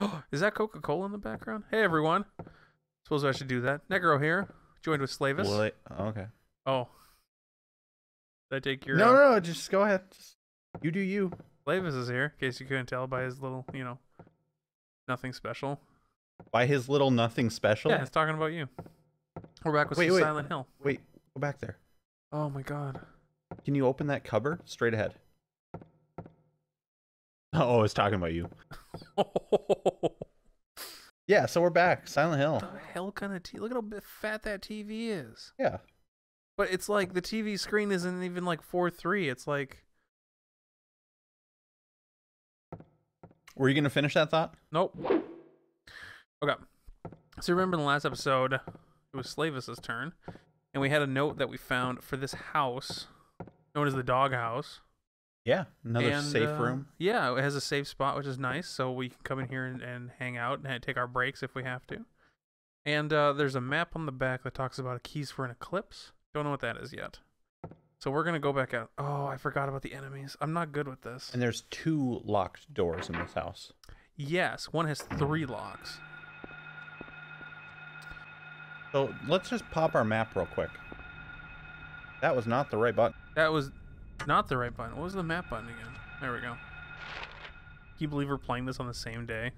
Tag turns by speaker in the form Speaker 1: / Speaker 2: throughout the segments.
Speaker 1: Is that Coca Cola in the background? Hey everyone. Suppose I should do that. Necro here, joined with Sleyvas.
Speaker 2: Well, it- okay.
Speaker 1: Oh. Did I take your
Speaker 2: No,
Speaker 1: uh,
Speaker 2: no, no. Just go ahead. Just, you do you.
Speaker 1: Sleyvas is here, in case you couldn't tell by his little, you know, nothing special.
Speaker 2: By his little nothing special.
Speaker 1: Yeah, it's talking about you. We're back with
Speaker 2: Wait, wait.
Speaker 1: Silent Hill.
Speaker 2: Wait, go back there.
Speaker 1: Oh my god.
Speaker 2: Can you open that cover straight ahead? Oh, it's talking about you. Yeah, so we're back. Silent Hill.
Speaker 1: the hell kind of TV? Look at how fat that TV is.
Speaker 2: Yeah.
Speaker 1: But it's like the TV screen isn't even like 4 3. It's like,
Speaker 2: Were you gonna finish that thought?
Speaker 1: nope. Okay. So remember in the last episode, it was Sleyvas's turn, and we had a note that we found for this house, known as the dog house.
Speaker 2: Yeah. Another
Speaker 1: And,
Speaker 2: safe
Speaker 1: uh,
Speaker 2: room.
Speaker 1: Yeah, it has a safe spot, which is nice. So we can come in here and, and hang out and take our breaks if we have to. And uh, there's a map on the back that talks about keys for an eclipse. Don't know what that is yet. So we're gonna go back out. Oh, I forgot about the enemies. I'm not good with this.
Speaker 2: And there's two locked doors in this house.
Speaker 1: Yes, one has three locks.
Speaker 2: So let's just pop our map real quick. That was not the right button.
Speaker 1: That was not the right button. What was the map button again? There we go. Can you believe we're playing this on the same day?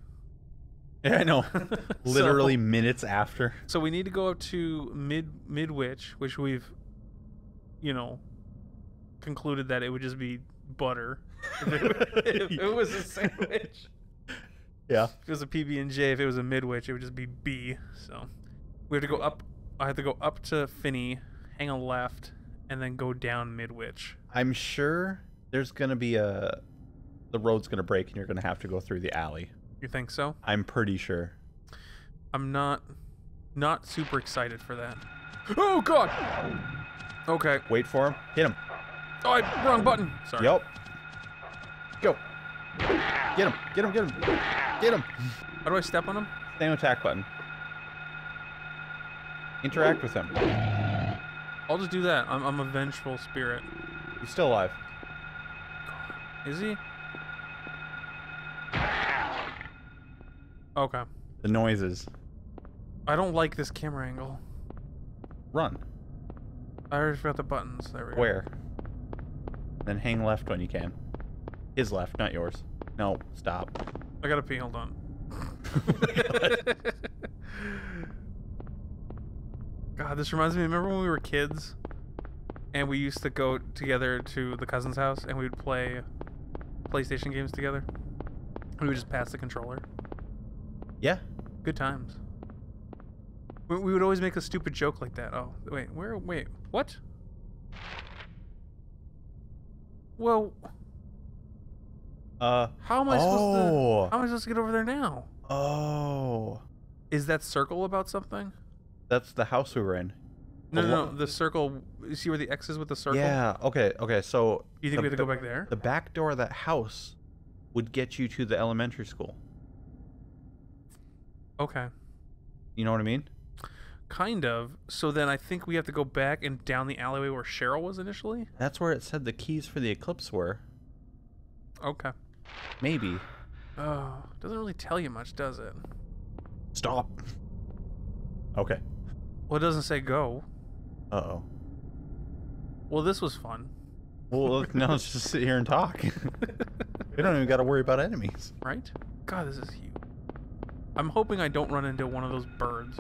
Speaker 2: Yeah, I know.
Speaker 1: So-
Speaker 2: Literally minutes after.
Speaker 1: So we need to go up to mid midwich, which we've, you know, concluded that it would just be butter. if, it, if it was a sandwich,
Speaker 2: Yeah.
Speaker 1: if it was a PB and J. If it was a midwich, it would just be B. So we have to go up. I have to go up to Finney, hang a left, and then go down midwich.
Speaker 2: I'm sure there's gonna be a the road's gonna break and you're gonna have to go through the alley.
Speaker 1: You think so?
Speaker 2: I'm pretty sure.
Speaker 1: I'm not, not super excited for that. Oh God. Okay.
Speaker 2: Wait for him. Hit him.
Speaker 1: Oh, I, wrong button. Sorry.
Speaker 2: Yep. Go. Get him. Get him. Get him. Get him.
Speaker 1: How do I step on him?
Speaker 2: Same attack button. Interact with him.
Speaker 1: I'll just do that. I'm, I'm a vengeful spirit.
Speaker 2: He's still alive.
Speaker 1: Is he? Okay.
Speaker 2: The noises.
Speaker 1: I don't like this camera angle.
Speaker 2: Run.
Speaker 1: I already forgot the buttons. There we go.
Speaker 2: Where? Then hang left when you can. His left, not yours. No, stop.
Speaker 1: I gotta pee. Hold on. God, this reminds me. Remember when we were kids, and we used to go together to the cousin's house, and we would play PlayStation games together. We would just pass the controller.
Speaker 2: Yeah.
Speaker 1: Good times. We, we would always make a stupid joke like that. Oh, wait, where? Wait, what? Well,
Speaker 2: Uh.
Speaker 1: how am I supposed
Speaker 2: Oh.
Speaker 1: to? How am I supposed to get over there now?
Speaker 2: Oh.
Speaker 1: Is that circle about something?
Speaker 2: That's the house we were in.
Speaker 1: No, no, no. The circle. You see where the X is with the circle?
Speaker 2: Yeah. Okay. Okay. So.
Speaker 1: You think
Speaker 2: the,
Speaker 1: we have to go back there?
Speaker 2: The back door of that house would get you to the elementary school.
Speaker 1: Okay.
Speaker 2: You know what I mean?
Speaker 1: Kind of. So then I think we have to go back and down the alleyway where Cheryl was initially.
Speaker 2: That's where it said the keys for the eclipse were.
Speaker 1: Okay.
Speaker 2: Maybe.
Speaker 1: Oh, doesn't really tell you much, does it?
Speaker 2: Stop. Okay.
Speaker 1: Well, it doesn't say go.
Speaker 2: Uh oh.
Speaker 1: Well, this was fun.
Speaker 2: Well, look, now let's just sit here and talk. we don't even got to worry about enemies.
Speaker 1: right? God, this is huge. I'm hoping I don't run into one of those birds.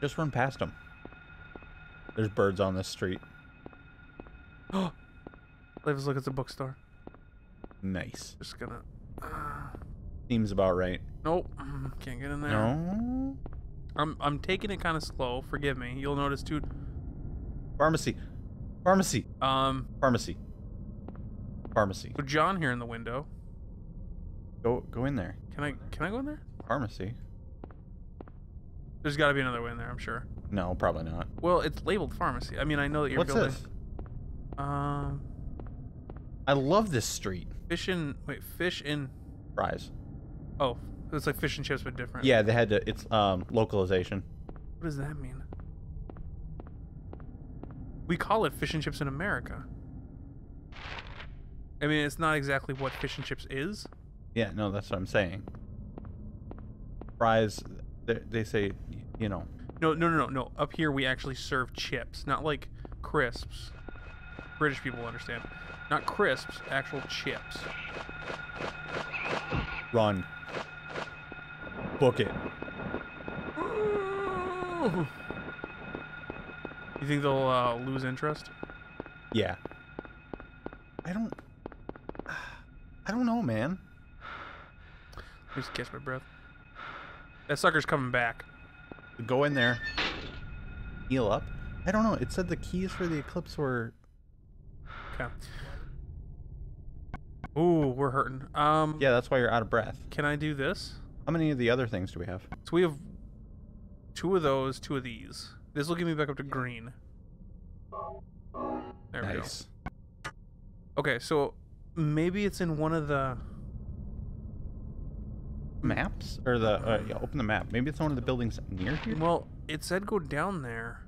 Speaker 2: Just run past them. There's birds on this street.
Speaker 1: Oh, Let's look at the bookstore.
Speaker 2: Nice.
Speaker 1: Just gonna. Uh,
Speaker 2: Seems about right.
Speaker 1: nope, can't get in there.
Speaker 2: No.
Speaker 1: I'm I'm taking it kind of slow. Forgive me. You'll notice too.
Speaker 2: Pharmacy. Pharmacy.
Speaker 1: Um,
Speaker 2: Pharmacy. Pharmacy.
Speaker 1: so John here in the window.
Speaker 2: Go go in there.
Speaker 1: Can I can I go in there?
Speaker 2: Pharmacy.
Speaker 1: There's got to be another way in there. I'm sure.
Speaker 2: No, probably not.
Speaker 1: Well, it's labeled pharmacy. I mean, I know that you're
Speaker 2: What's
Speaker 1: building.
Speaker 2: this?
Speaker 1: Um,
Speaker 2: I love this street.
Speaker 1: fish in wait, fish in.
Speaker 2: Fries.
Speaker 1: Oh, it's like fish and chips, but different.
Speaker 2: Yeah, they had to. It's um localization.
Speaker 1: What does that mean? We call it fish and chips in America. I mean, it's not exactly what fish and chips is.
Speaker 2: Yeah, no, that's what I'm saying. fries. They, they say, you know,
Speaker 1: No, no, no, no, no. Up here we actually serve chips, not like crisps. British people understand. Not crisps, actual chips.
Speaker 2: run. Book it.
Speaker 1: You think they'll uh, lose interest?
Speaker 2: Yeah. I don't. I don't know, man.
Speaker 1: Let me just catch my breath. That sucker's coming back.
Speaker 2: Go in there. Heal up. I don't know. It said the keys for the eclipse were.
Speaker 1: Okay. Ooh, we're hurting. Um,
Speaker 2: Yeah, that's why you're out of breath.
Speaker 1: Can I do this?
Speaker 2: How many of the other things do we have?
Speaker 1: So we have two of those, two of these. This will get me back up to green. There we go.
Speaker 2: nice.
Speaker 1: Okay, so maybe it's in one of the.
Speaker 2: Maps or the uh, yeah, open the map. Maybe it's one of the buildings near here.
Speaker 1: Well, it said go down there.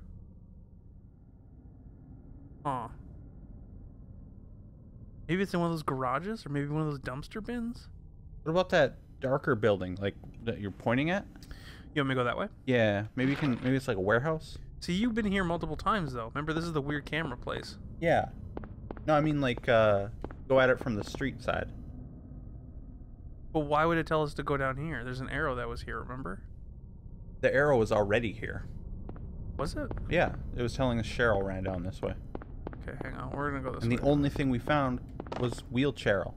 Speaker 1: Huh. Maybe it's in one of those garages, or maybe one of those dumpster bins.
Speaker 2: What about that darker building, like that you're pointing at?
Speaker 1: You want me to go that way?
Speaker 2: Yeah, maybe you can. Maybe it's like a warehouse.
Speaker 1: See, you've been here multiple times though. Remember, this is the weird camera place.
Speaker 2: Yeah. No, I mean like uh, go at it from the street side.
Speaker 1: But why would it tell us to go down here? There's an arrow that was here. Remember?
Speaker 2: The arrow was already here.
Speaker 1: Was it?
Speaker 2: Yeah, it was telling us Cheryl ran down this way.
Speaker 1: Okay, hang on. We're gonna go this
Speaker 2: And
Speaker 1: way.
Speaker 2: And the only thing we found was wheel Cheryl.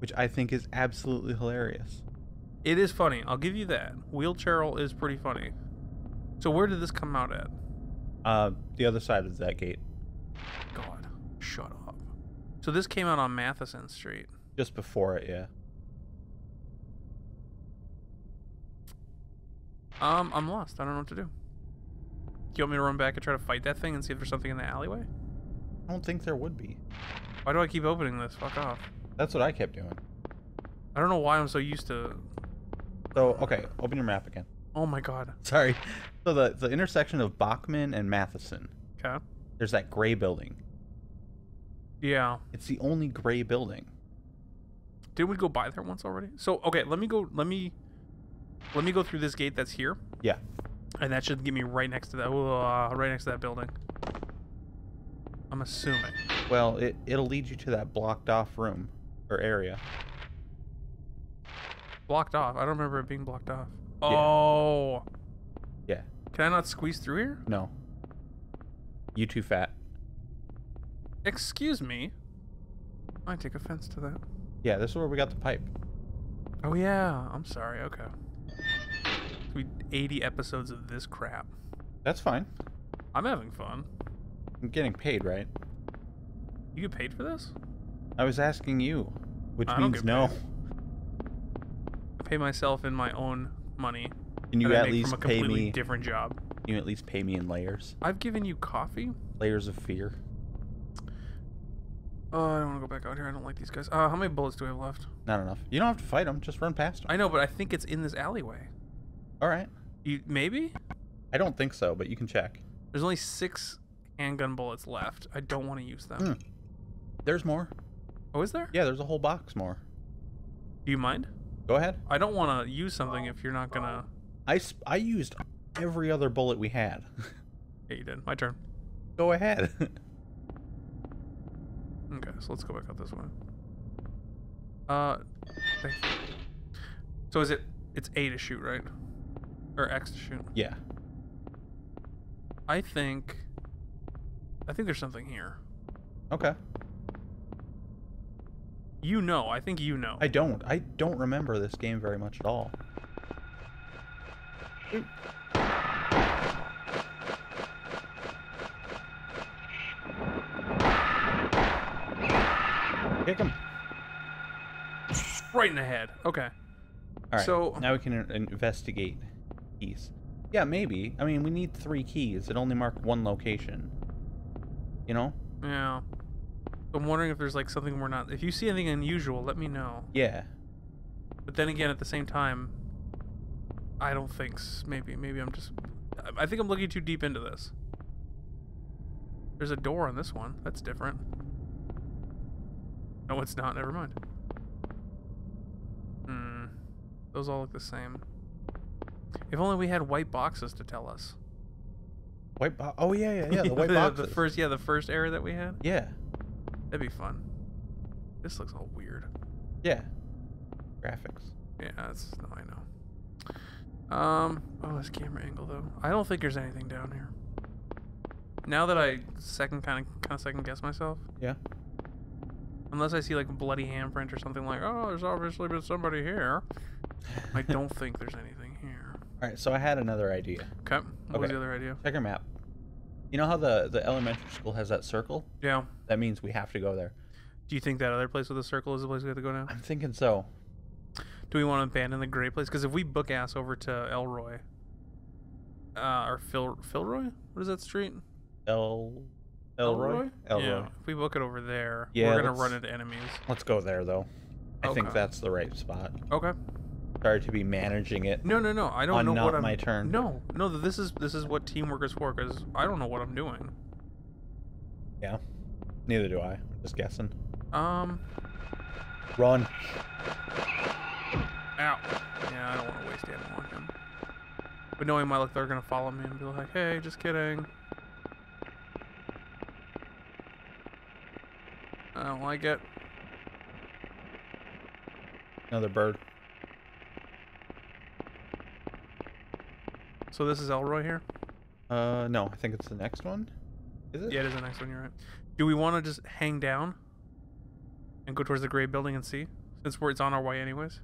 Speaker 2: Which I think is absolutely hilarious.
Speaker 1: It is funny. I'll give you that. Wheel Cheryl is pretty funny. So where did this come out at?
Speaker 2: Uh, the other side of that gate,
Speaker 1: God, shut up. So this came out on Matheson Street.
Speaker 2: just before it, yeah.
Speaker 1: Um, I'm lost. I don't know what to do. Do you want me to run back and try to fight that thing and see if there's something in the alleyway?
Speaker 2: I don't think there would be.
Speaker 1: Why do I keep opening this? Fuck off.
Speaker 2: That's what I kept doing.
Speaker 1: I don't know why I'm so used to.
Speaker 2: So, okay, open your map again.
Speaker 1: Oh my god.
Speaker 2: Sorry. So the the intersection of Bachman and Matheson,
Speaker 1: Okay.
Speaker 2: there's that gray building.
Speaker 1: Yeah.
Speaker 2: It's the only gray building.
Speaker 1: Didn't we go by there once already? So okay, let me go. Let me. Let me go through this gate that's here,
Speaker 2: Yeah.
Speaker 1: and that should get me right next to that. Uh, right next to that building. I'm assuming.
Speaker 2: Well, it it'll lead you to that blocked off room or area.
Speaker 1: Blocked off. I don't remember it being blocked off.
Speaker 2: Yeah.
Speaker 1: Oh.
Speaker 2: Yeah.
Speaker 1: Can I not squeeze through here?
Speaker 2: No. You too fat.
Speaker 1: Excuse me. I take offense to that.
Speaker 2: Yeah, this is where we got the pipe.
Speaker 1: Oh yeah, I'm sorry. Okay. We 80 episodes of this crap.
Speaker 2: That's fine.
Speaker 1: I'm having fun.
Speaker 2: I'm getting paid, right?
Speaker 1: You get paid for this?
Speaker 2: I was asking you, which means no.
Speaker 1: paid. Pay myself in my own money.
Speaker 2: Can you at least
Speaker 1: from a
Speaker 2: pay
Speaker 1: completely
Speaker 2: me?
Speaker 1: different job.
Speaker 2: Can you at least pay me in layers?
Speaker 1: I've given you coffee.
Speaker 2: Layers of fear.
Speaker 1: Oh, I don't want to go back out here. I don't like these guys. Uh, how many bullets do I have left?
Speaker 2: Not enough. You don't have to fight them. Just run past them.
Speaker 1: I know, but I think it's in this alleyway.
Speaker 2: All right.
Speaker 1: You maybe?
Speaker 2: I don't think so, but you can check.
Speaker 1: There's only six handgun bullets left. I don't want to use them.
Speaker 2: Hmm. There's more.
Speaker 1: Oh, is there?
Speaker 2: Yeah, there's a whole box more.
Speaker 1: Do you mind?
Speaker 2: Go ahead.
Speaker 1: I don't want to use something if you're not gonna.
Speaker 2: I, sp- I used every other bullet we had.
Speaker 1: Yeah, you did. My turn.
Speaker 2: Go ahead.
Speaker 1: Okay, so let's go back out this way. Uh, thank you. So is it? It's A to shoot, right? Or X to shoot?
Speaker 2: yeah.
Speaker 1: I think. I think there's something here.
Speaker 2: Okay.
Speaker 1: You know. I think you know.
Speaker 2: I don't. I don't remember this game very much at all. Kick him.
Speaker 1: right in the head. Okay.
Speaker 2: All right.
Speaker 1: So-
Speaker 2: now we can investigate keys. Yeah, maybe. I mean, we need three keys. It only marked one location. You know?
Speaker 1: Yeah. I'm wondering if there's like something we're not. If you see anything unusual, let me know.
Speaker 2: Yeah.
Speaker 1: But then again, at the same time, I don't think. Maybe. Maybe I'm just. I- think I'm looking too deep into this. There's a door on this one. That's different. No, it's not. Never mind. Hmm. Those all look the same. If only we had white boxes to tell us.
Speaker 2: White box. Oh yeah, yeah, yeah. The white boxes.
Speaker 1: the first, yeah, the first error that we had.
Speaker 2: Yeah,
Speaker 1: That'd be fun. This looks all weird.
Speaker 2: yeah. Graphics.
Speaker 1: Yeah, that's no, I know. Um, oh, this camera angle though. I don't think there's anything down here. Now that I second kind of kind of second guess myself,
Speaker 2: Yeah.
Speaker 1: unless I see like a bloody handprint or something like, oh, there's obviously been somebody here. I don't think there's anything here.
Speaker 2: All right. So I had another idea.
Speaker 1: Okay. What was the other idea?
Speaker 2: Check your map. You know how the the elementary school has that circle?
Speaker 1: Yeah.
Speaker 2: That means we have to go there.
Speaker 1: Do you think that other place with the circle is the place we have to go now?
Speaker 2: I'm thinking so.
Speaker 1: Do we want to abandon the gray place? Because if we book ass over to Ellroy, uh, or Phil Philroy, what is that street?
Speaker 2: El Ellroy. Ellroy.
Speaker 1: Yeah. If we book it over there,
Speaker 2: Yeah,
Speaker 1: we're gonna run into enemies.
Speaker 2: Let's go there though. I think that's the right spot.
Speaker 1: Okay.
Speaker 2: Sorry to be managing it.
Speaker 1: No, no, no. I don't
Speaker 2: On
Speaker 1: know
Speaker 2: not
Speaker 1: what I'm.
Speaker 2: my turn.
Speaker 1: No, no. This is this is what teamwork is for. Because I don't know what I'm doing.
Speaker 2: Yeah. Neither do I. I'm just guessing.
Speaker 1: Um.
Speaker 2: Run.
Speaker 1: Ow. Yeah, I don't want to waste ammo on him. But knowing my luck, they're gonna follow me and be like, "Hey, just kidding." I don't like it.
Speaker 2: Another bird.
Speaker 1: So this is Ellroy here.
Speaker 2: Uh, no. I think it's the next one. Is it?
Speaker 1: Yeah, it is the next one. You're right. Do we want to just hang down and go towards the gray building and see, since we're it's on our way anyways?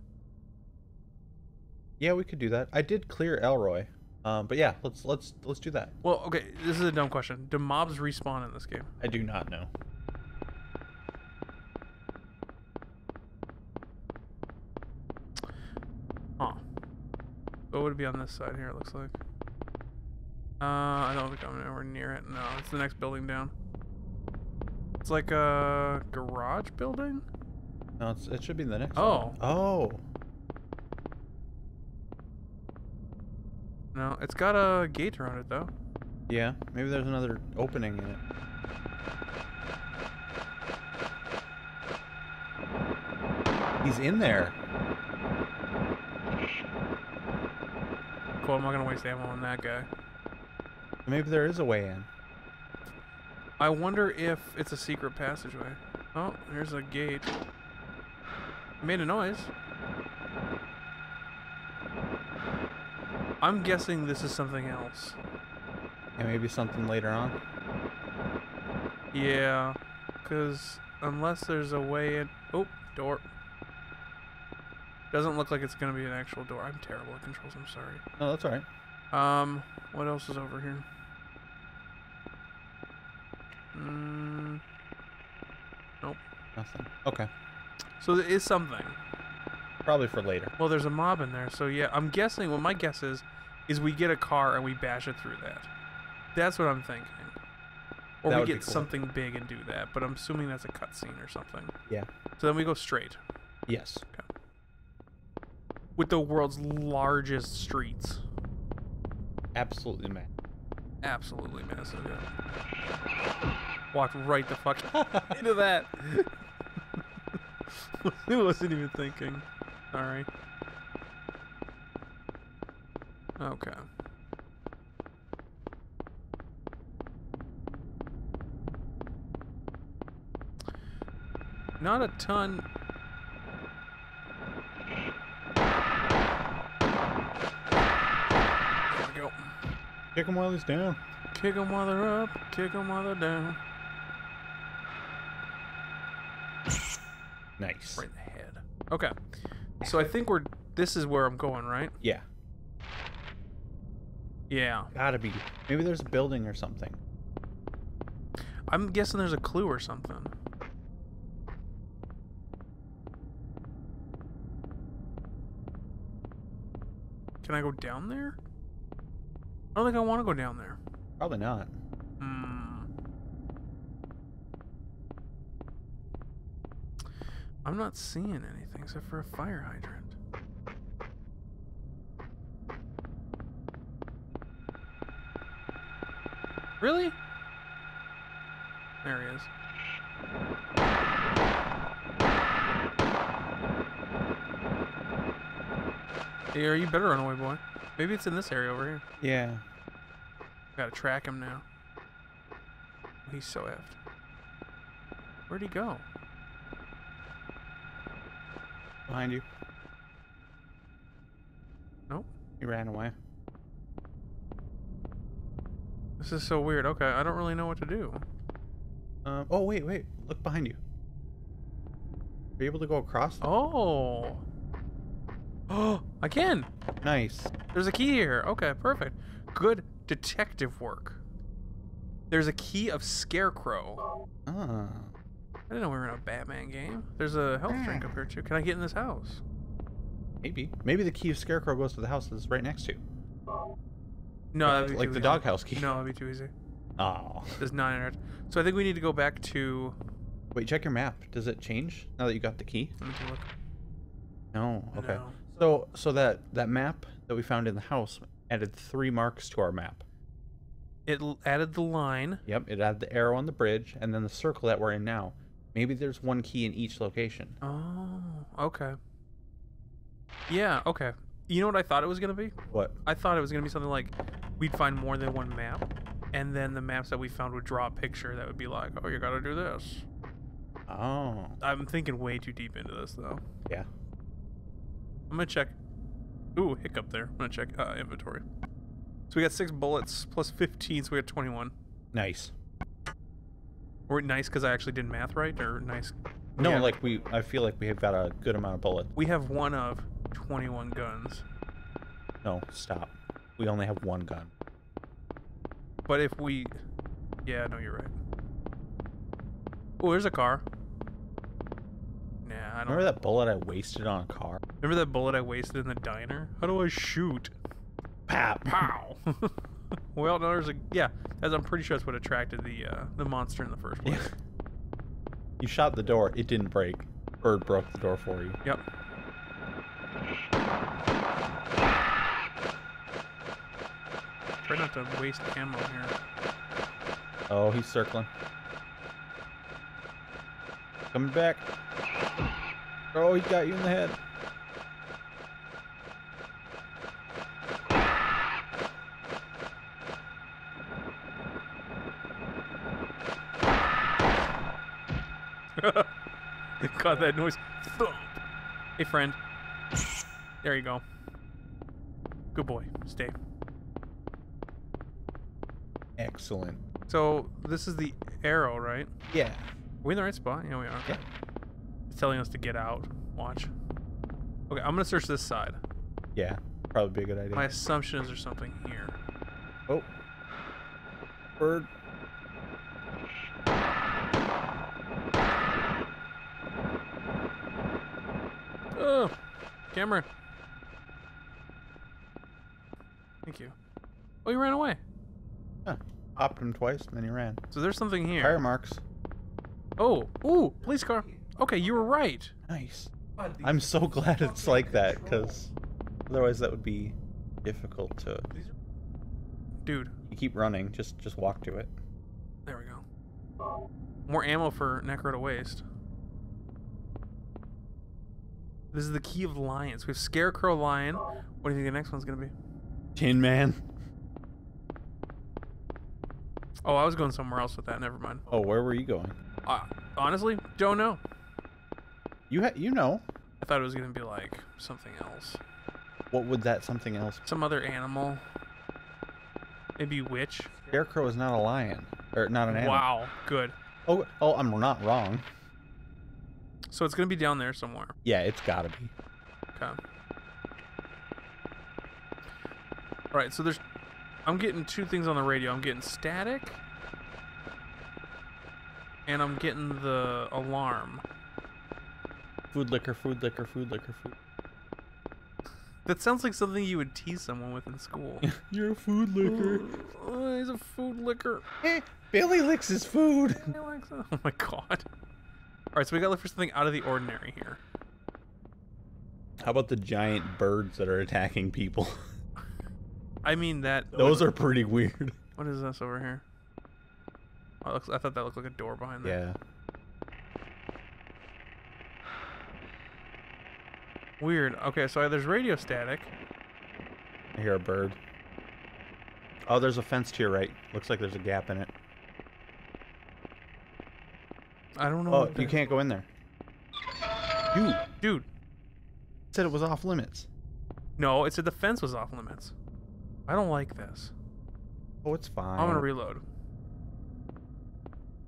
Speaker 2: Yeah, we could do that. I did clear Ellroy. Um, but yeah, let's let's let's do that.
Speaker 1: Well, okay. This is a dumb question. Do mobs respawn in this game?
Speaker 2: I do not know.
Speaker 1: Huh. What would be on this side here? It looks like. Uh, I don't think I'm anywhere near it. No, it's the next building down. It's like a garage building.
Speaker 2: No, it's, it should be the next
Speaker 1: Oh.
Speaker 2: one. Oh.
Speaker 1: No, it's got a gate around it though.
Speaker 2: Yeah. Maybe there's another opening in it. He's in there.
Speaker 1: Cool. I'm not gonna waste ammo on that guy.
Speaker 2: Maybe there is a way in.
Speaker 1: I wonder if it's a secret passageway. Oh, here's a gate. It made a noise. I'm guessing this is something else.
Speaker 2: And maybe something later on.
Speaker 1: Yeah, because unless there's a way in. Oh, door. Doesn't look like it's gonna be an actual door. I'm terrible at controls. I'm sorry.
Speaker 2: No, that's alright.
Speaker 1: Um, what else is over here? Mm, nope.
Speaker 2: Nothing. Okay.
Speaker 1: so there is something.
Speaker 2: Probably for later.
Speaker 1: Well, there's a mob in there, so yeah, I'm guessing. What my guess is, is we get a car and we bash it through that. That's what I'm thinking. Or
Speaker 2: That
Speaker 1: we get
Speaker 2: cool.
Speaker 1: something big and do that, but I'm assuming that's a cutscene or something.
Speaker 2: Yeah.
Speaker 1: So then we go straight
Speaker 2: Yes.
Speaker 1: With the world's largest streets.
Speaker 2: Absolutely mad.
Speaker 1: Absolutely massive. Yeah. Walked right the fuck into that. I wasn't even thinking. Sorry. Okay. Not a ton.
Speaker 2: Kick him while he's down.
Speaker 1: Kick 'em while they're up, kick 'em while they're down.
Speaker 2: Nice.
Speaker 1: Right in the head. Okay. So I think we're. This is where I'm going, right?
Speaker 2: Yeah.
Speaker 1: Yeah.
Speaker 2: Gotta be. Maybe there's a building or something.
Speaker 1: I'm guessing there's a clue or something. Can I go down there? I don't think I want to go down there.
Speaker 2: Probably not.
Speaker 1: Hmm. I'm not seeing anything except for a fire hydrant. Really? There he is. Here, you better run away, boy. Maybe it's in this area over here.
Speaker 2: Yeah.
Speaker 1: Gotta track him now. He's so effed. Where'd he go?
Speaker 2: Behind you.
Speaker 1: Nope.
Speaker 2: He ran away.
Speaker 1: This is so weird. Okay, I don't really know what to do.
Speaker 2: Um, oh, wait, wait. Look behind you. Are you able to go across? them?
Speaker 1: Oh. Oh, I can.
Speaker 2: Nice.
Speaker 1: There's a key here. Okay, perfect. Good detective work. There's a key of Scarecrow.
Speaker 2: Ah.
Speaker 1: I didn't know we were in a Batman game. There's a health drink up here too. Can I get in this house?
Speaker 2: Maybe. Maybe the key of Scarecrow goes to the house that's right next to you.
Speaker 1: No,
Speaker 2: Like-
Speaker 1: that'd be
Speaker 2: like the doghouse key.
Speaker 1: No, that'd be too easy.
Speaker 2: Oh.
Speaker 1: There's not in it. So I think we need to go back to.
Speaker 2: Wait, check your map. Does it change now that you got the key?
Speaker 1: Let me take a look.
Speaker 2: No. Okay.
Speaker 1: No.
Speaker 2: So so that that map that we found in the house added three marks to our map.
Speaker 1: It added the line.
Speaker 2: Yep, it added the arrow on the bridge and then the circle that we're in now. Maybe there's one key in each location.
Speaker 1: Oh, okay. Yeah, okay. You know what I thought it was gonna be?
Speaker 2: What?
Speaker 1: I thought it was gonna be something like we'd find more than one map, and then the maps that we found would draw a picture that would be like, "Oh, you gotta do this."
Speaker 2: Oh.
Speaker 1: I'm thinking way too deep into this though.
Speaker 2: Yeah.
Speaker 1: I'm gonna check. Ooh, hiccup there. I'm gonna check uh, inventory. So we got six bullets plus 15, so we got 21.
Speaker 2: Nice.
Speaker 1: We're nice because I actually did math right, or nice?
Speaker 2: No,
Speaker 1: Yeah.
Speaker 2: like we I feel like we have got a good amount of bullets.
Speaker 1: we have one of 21 guns.
Speaker 2: No, stop. We only have one gun.
Speaker 1: But if we, yeah, no, you're right. Oh, there's a car. I don't.
Speaker 2: Remember that bullet I wasted on a car?
Speaker 1: Remember that bullet I wasted in the diner? How do I shoot?
Speaker 2: Pap.
Speaker 1: Pow! well, no, there's a yeah. As I'm pretty sure that's what attracted the uh, the monster in the first place.
Speaker 2: Yeah. You shot the door. It didn't break. Bird broke the door for you.
Speaker 1: Yep. Try not to waste ammo here.
Speaker 2: Oh, he's circling. Coming back. Oh, he got you in the head.
Speaker 1: Got that noise. Thump. Hey, friend. There you go. Good boy. Stay.
Speaker 2: Excellent.
Speaker 1: So this is the arrow, right?
Speaker 2: Yeah.
Speaker 1: Are we in the right spot? Yeah, we are.
Speaker 2: Yeah.
Speaker 1: Telling us to get out. Watch. Okay, I'm gonna search this side.
Speaker 2: Yeah. Probably be a good idea.
Speaker 1: My assumption is there's something here.
Speaker 2: Oh. Bird.
Speaker 1: Oh, Cameron. Thank you. Oh, you ran away.
Speaker 2: Huh. Popped him twice and then he ran.
Speaker 1: So there's something here.
Speaker 2: Tire marks.
Speaker 1: Oh, ooh, police car. Okay, you were right.
Speaker 2: Nice. I'm so glad it's like that because otherwise that would be difficult to.
Speaker 1: Dude,
Speaker 2: You keep running. Just just walk to it.
Speaker 1: there we go. More ammo for Necro to waste. This is the key of lions. We have Scarecrow Lion. What do you think the next one's gonna be?
Speaker 2: Tin Man.
Speaker 1: Oh, I was going somewhere else with that. Never mind.
Speaker 2: Oh, where were you going?
Speaker 1: Uh, honestly, don't know.
Speaker 2: You ha- you know.
Speaker 1: I thought it was gonna be like something else,
Speaker 2: What would that something else?
Speaker 1: some other animal. Maybe witch.
Speaker 2: Scarecrow is not a lion or not an animal.
Speaker 1: Wow, good.
Speaker 2: Oh, oh, I'm not wrong.
Speaker 1: So it's gonna be down there somewhere.
Speaker 2: Yeah, it's gotta be.
Speaker 1: Okay. All right, so there's. I'm getting two things on the radio. I'm getting static, and I'm getting the alarm.
Speaker 2: Food liquor, food liquor, food liquor, food.
Speaker 1: That sounds like something you would tease someone with in school.
Speaker 2: You're a food liquor.
Speaker 1: oh, he's a food liquor.
Speaker 2: Eh, Billy licks his food.
Speaker 1: Oh my god. All right, so we gotta look for something out of the ordinary here.
Speaker 2: How about the giant birds that are attacking people?
Speaker 1: I mean that.
Speaker 2: Those are pretty weird.
Speaker 1: What is this over here? Oh, looks, I thought that looked like a door behind there.
Speaker 2: Yeah.
Speaker 1: Weird. Okay, so there's radio static.
Speaker 2: I hear a bird. Oh, there's a fence to your right. Looks like there's a gap in it.
Speaker 1: I don't know.
Speaker 2: Oh, you can't go in there. Dude.
Speaker 1: Dude,
Speaker 2: said it was off limits.
Speaker 1: no, it said the fence was off limits. I don't like this.
Speaker 2: Oh, it's fine.
Speaker 1: I'm gonna reload.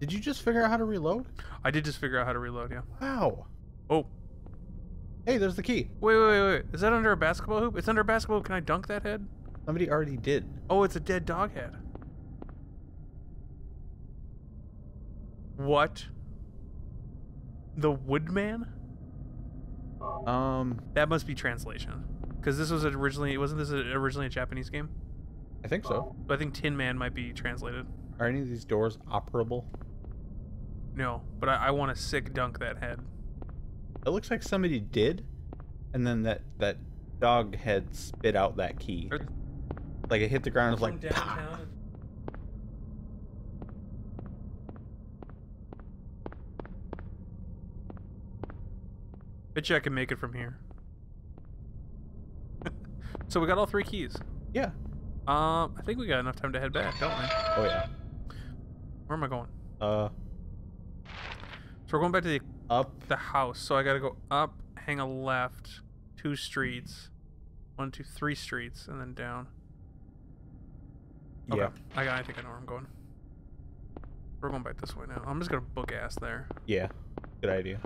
Speaker 2: Did you just figure out how to reload?
Speaker 1: I did just figure out how to reload, yeah.
Speaker 2: Wow.
Speaker 1: Oh,
Speaker 2: Hey, there's the key.
Speaker 1: wait, wait, wait, wait. Is that under a basketball hoop? It's under a basketball hoop. Can I dunk that head?
Speaker 2: Somebody already did.
Speaker 1: Oh, it's a dead dog head. What? The Woodman?
Speaker 2: Um,
Speaker 1: That must be translation. Because this was originally, wasn't this originally a Japanese game?
Speaker 2: I think so.
Speaker 1: So I think Tin Man might be translated.
Speaker 2: Are any of these doors operable?
Speaker 1: No, but I, I want to sick dunk that head.
Speaker 2: It looks like somebody did, and then that that dog head spit out that key. Like it hit the ground. and It was like, "Pah!"
Speaker 1: Bet you I can make it from here. so we got all three keys.
Speaker 2: yeah.
Speaker 1: Um, I think we got enough time to head back, don't we?
Speaker 2: Oh yeah.
Speaker 1: Where am I going?
Speaker 2: Uh,
Speaker 1: So we're going back to the
Speaker 2: up.
Speaker 1: the house. So I gotta go up, hang a left, two streets, one, two, three streets, and then down. Okay.
Speaker 2: Yeah.
Speaker 1: I, got- I think I know where I'm going. We're going back this way now. I'm just gonna book ass there.
Speaker 2: Yeah. Good idea.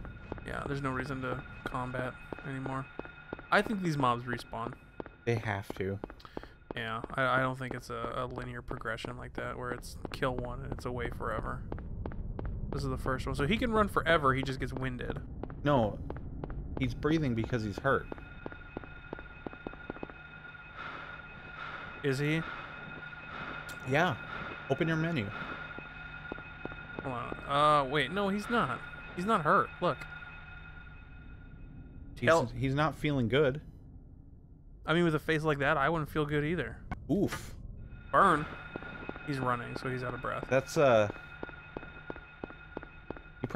Speaker 1: Yeah, there's no reason to combat anymore. I think these mobs respawn.
Speaker 2: They have to.
Speaker 1: Yeah, I, I don't think it's a, a linear progression like that where it's kill one and it's away forever. This is the first one. So he can run forever, he just gets winded.
Speaker 2: No, he's breathing because he's hurt.
Speaker 1: Is he?
Speaker 2: Yeah. Open your menu.
Speaker 1: Hold on. Uh, wait, no, he's not. He's not hurt. Look.
Speaker 2: He's,
Speaker 1: Hell-
Speaker 2: he's not feeling good.
Speaker 1: I mean, with a face like that, I wouldn't feel good either.
Speaker 2: Oof.
Speaker 1: Burn. He's running, so he's out of breath.
Speaker 2: That's uh.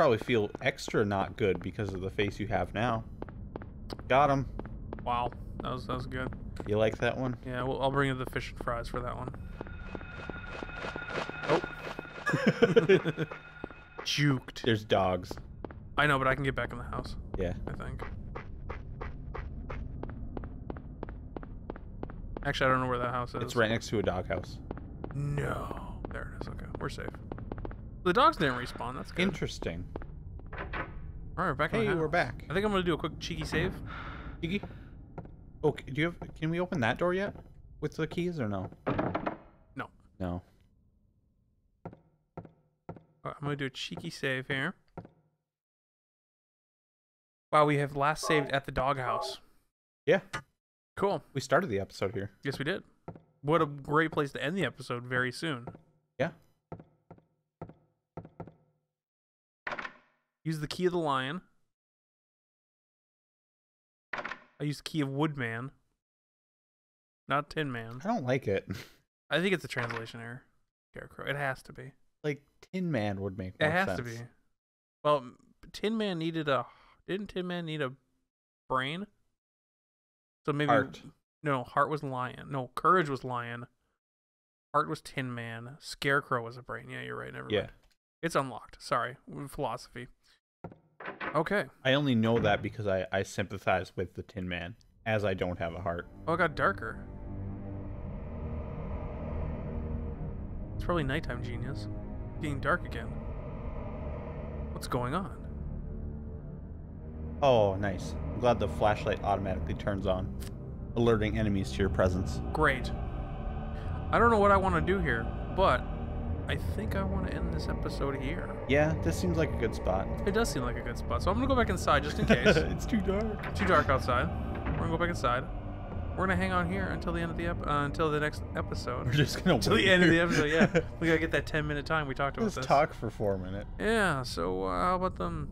Speaker 2: Probably feel extra not good because of the face you have now. Got him.
Speaker 1: Wow, that was that was good.
Speaker 2: You like that one?
Speaker 1: Yeah, well, I'll bring you the fish and fries for that one.
Speaker 2: Oh.
Speaker 1: Juked.
Speaker 2: There's dogs.
Speaker 1: I know, but I can get back in the house.
Speaker 2: Yeah.
Speaker 1: I think. Actually, I don't know where that house is.
Speaker 2: It's right next to a doghouse.
Speaker 1: No. There it is. Okay, we're safe. The dogs didn't respawn. That's good.
Speaker 2: Interesting.
Speaker 1: All right, we're back.
Speaker 2: Hey, we're back.
Speaker 1: I think I'm gonna do a quick cheeky save.
Speaker 2: Iggy? Oh, c- do you have? Can we open that door yet? With the keys or no?
Speaker 1: No.
Speaker 2: No.
Speaker 1: I'm gonna do a cheeky save here. Wow, we have last saved at the doghouse.
Speaker 2: Yeah.
Speaker 1: Cool.
Speaker 2: We started the episode here.
Speaker 1: Yes, we did. What a great place to end the episode very soon. Use the key of the lion. I use the key of Woodman. Not Tin Man.
Speaker 2: I don't like it.
Speaker 1: I think it's a translation error. Scarecrow. It has to be.
Speaker 2: like Tin Man would make
Speaker 1: It has
Speaker 2: sense.
Speaker 1: to be. Well, Tin Man needed a. Didn't Tin Man need a brain? So maybe.
Speaker 2: Heart.
Speaker 1: No, Heart was lion. No, Courage was lion. Heart was Tin Man. Scarecrow was a brain. Yeah, you're right. Never
Speaker 2: Yeah.
Speaker 1: mind. It's unlocked. Sorry. Philosophy. Okay.
Speaker 2: I only know that because I, I sympathize with the Tin Man, as I don't have a heart.
Speaker 1: Oh, it got darker. It's probably nighttime, genius. Getting dark again. What's going on?
Speaker 2: Oh, nice. I'm glad the flashlight automatically turns on, alerting enemies to your presence.
Speaker 1: Great. I don't know what I want to do here, but I think I want to end this episode here.
Speaker 2: Yeah, this seems like a good spot.
Speaker 1: It does seem like a good spot, so I'm gonna go back inside just in case.
Speaker 2: it's too dark.
Speaker 1: Too dark outside. We're gonna go back inside. We're gonna hang on here until the end of the ep- uh, until the next episode.
Speaker 2: We're just gonna
Speaker 1: Until the end of the episode. Yeah, we gotta get that 10 minute time we talked about
Speaker 2: Let's
Speaker 1: this.
Speaker 2: talk for four minutes.
Speaker 1: Yeah. So uh, how about them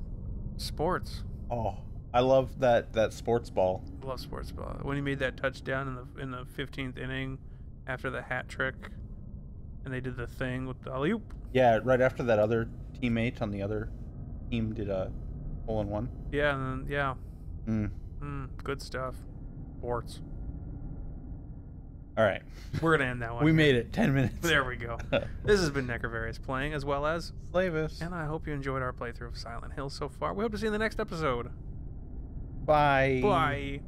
Speaker 1: sports?
Speaker 2: Oh, I love that that sports ball.
Speaker 1: Love sports ball. When he made that touchdown in the in the 15th inning after the hat trick, and they did the thing with the alley oop.
Speaker 2: Yeah, right after that other teammate on the other team did a hole in one.
Speaker 1: Yeah, and then, yeah.
Speaker 2: Mm,
Speaker 1: Mm, good stuff. Sports.
Speaker 2: All right.
Speaker 1: We're gonna end that one.
Speaker 2: We made it. 10 minutes.
Speaker 1: There we go. This has been Necrovarius playing, as well as,
Speaker 2: Sleyvas.
Speaker 1: and I hope you enjoyed our playthrough of Silent Hill so far. We hope to see you in the next episode.
Speaker 2: Bye.
Speaker 1: Bye.